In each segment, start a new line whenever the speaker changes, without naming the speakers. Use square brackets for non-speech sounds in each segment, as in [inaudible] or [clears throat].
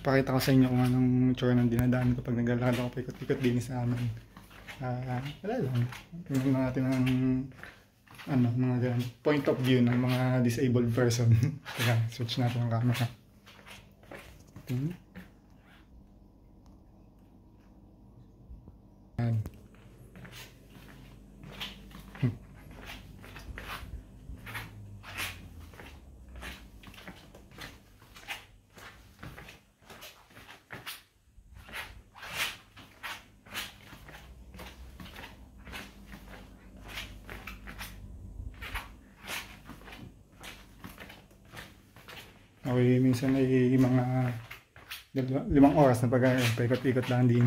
Papakita ko sa inyo kung anong tsura ng dinadaan ko pag naglalakad ako paikot-ikot din sa amin. Ah, wala lang. Tingnan natin ang ano, mga ganun, point of view ng mga disabled person. [laughs] Kaya, switch natin ang camera. Hmm. Yan. Okay, minsan ay mga dalawa- limang oras na pag paikot-ikot lang din.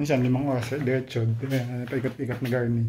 Minsan limang oras, diretso, eh, paikot-ikot na garni.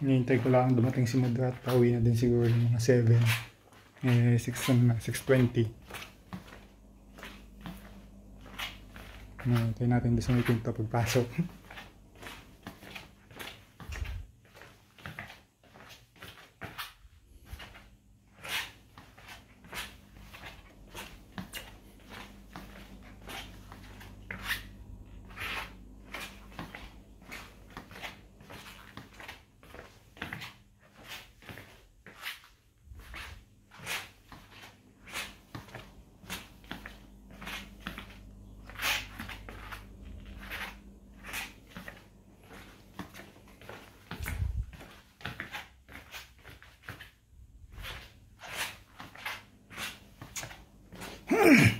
Hinihintay ko lang dumating si Mudra pauwi na din siguro yung mga 7. Eh, 6 na, 6.20. Hinihintay natin doon sa may pinto pagpasok. [laughs] Hmm. [clears throat]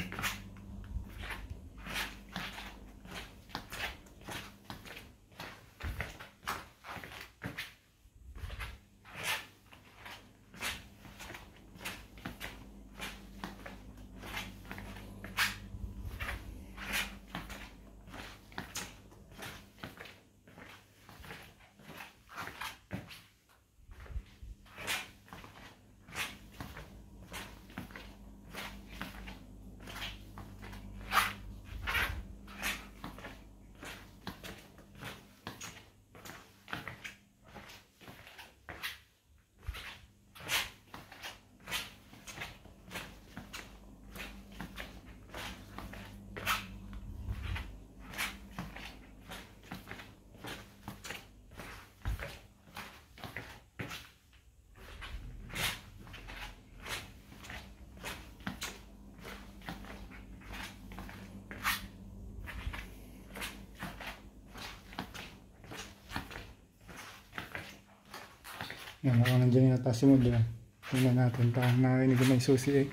Yan, ako nandiyan yata si Mood. ah. Tingnan natin. Parang narinig ko may susi eh.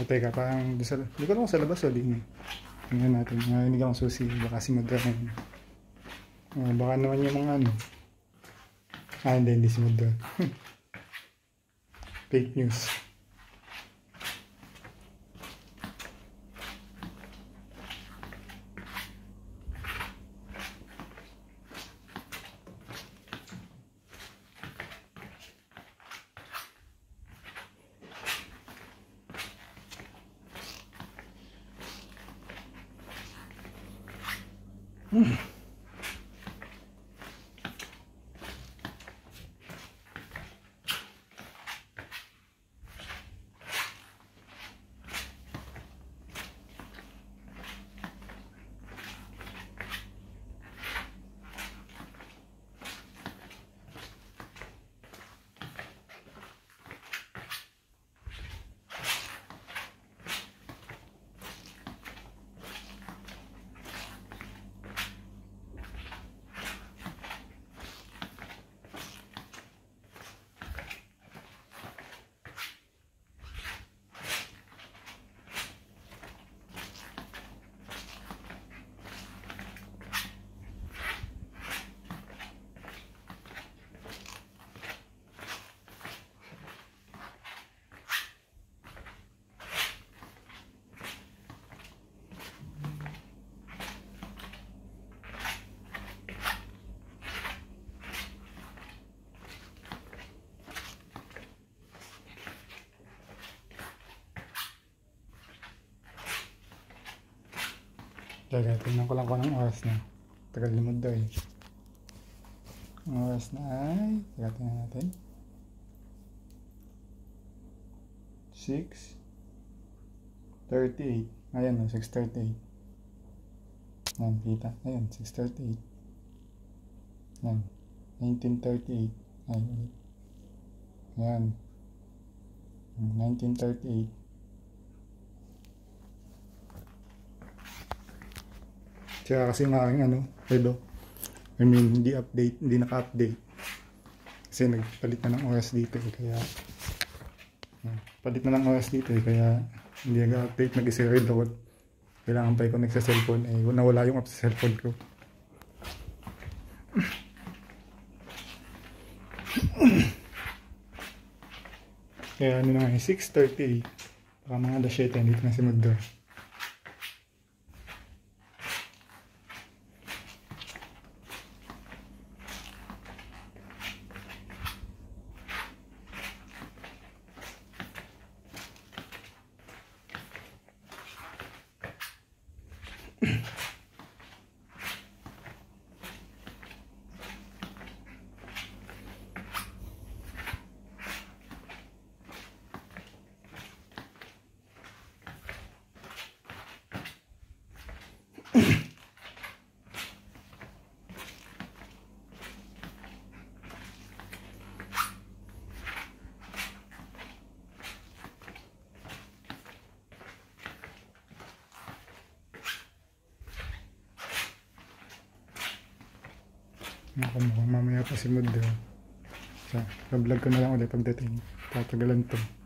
O teka, parang doon. Hindi ko alam kung sa labas o di. Tingnan natin. Narinig akong susi. Baka si Mood rin. Ah, baka naman yung mga ano. Ah, hindi, hindi si ah. [laughs] Fake news. Mm. Teka, tingnan ko lang kung anong oras na. Tagal limod daw eh. Ang oras na ay... Teka, tingnan natin. 6 38 Ayan o, 6.38 Ayan, kita. Ayan, 6.38 Ayan, 1938 Ayan, ayan 1938 Kaya kasi yung aking ano, hello. I mean, hindi update, hindi naka-update. Kasi nagpalit na ng oras dito eh, kaya ah, palit na ng oras dito eh, kaya hindi nag-update, nag-zero load. Kailangan pa i-connect sa cellphone eh, nawala yung app sa cellphone ko. Kaya ano na nga, 6.30 Baka mga alas 7, dito na si Magdor. Ako mukhang mamaya pa si Mudra. Sa, vlog ko na lang ulit pagdating. Tatagalan to.